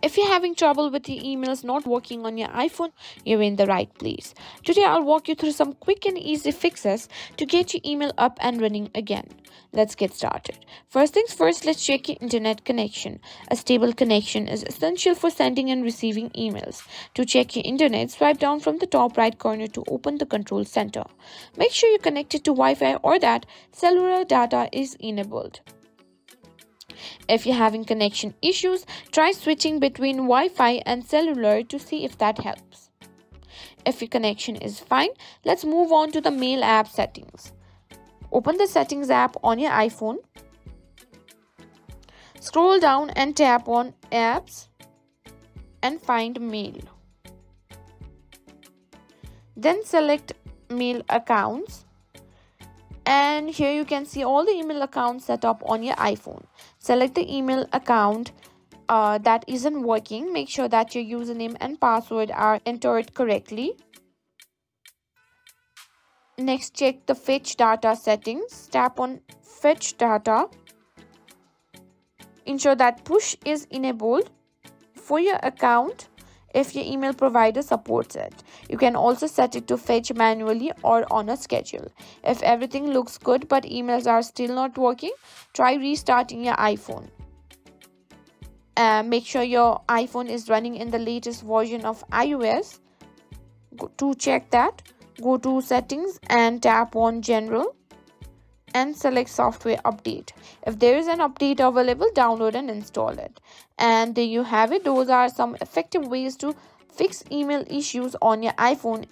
If you're having trouble with your emails not working on your iPhone, you're in the right place. Today, I'll walk you through some quick and easy fixes to get your email up and running again. Let's get started. First things first, let's check your internet connection. A stable connection is essential for sending and receiving emails. To check your internet, swipe down from the top right corner to open the control center. Make sure you're connected to Wi-Fi or that cellular data is enabled. If you're having connection issues, try switching between Wi-Fi and cellular to see if that helps. If your connection is fine, let's move on to the mail app settings. Open the settings app on your iPhone. Scroll down and tap on apps and find mail. Then select mail accounts and here you can see all the email accounts set up on your iphone. Select the email account uh, that isn't working. Make sure that your username and password are entered correctly. Next check the fetch data settings. Tap on fetch data. Ensure that push is enabled for your account if your email provider supports it. You can also set it to fetch manually or on a schedule. If everything looks good but emails are still not working, try restarting your iPhone. Uh, make sure your iPhone is running in the latest version of iOS. Go to check that, go to settings and tap on general and select software update. If there is an update available download and install it. And there you have it. Those are some effective ways to fix email issues on your iphone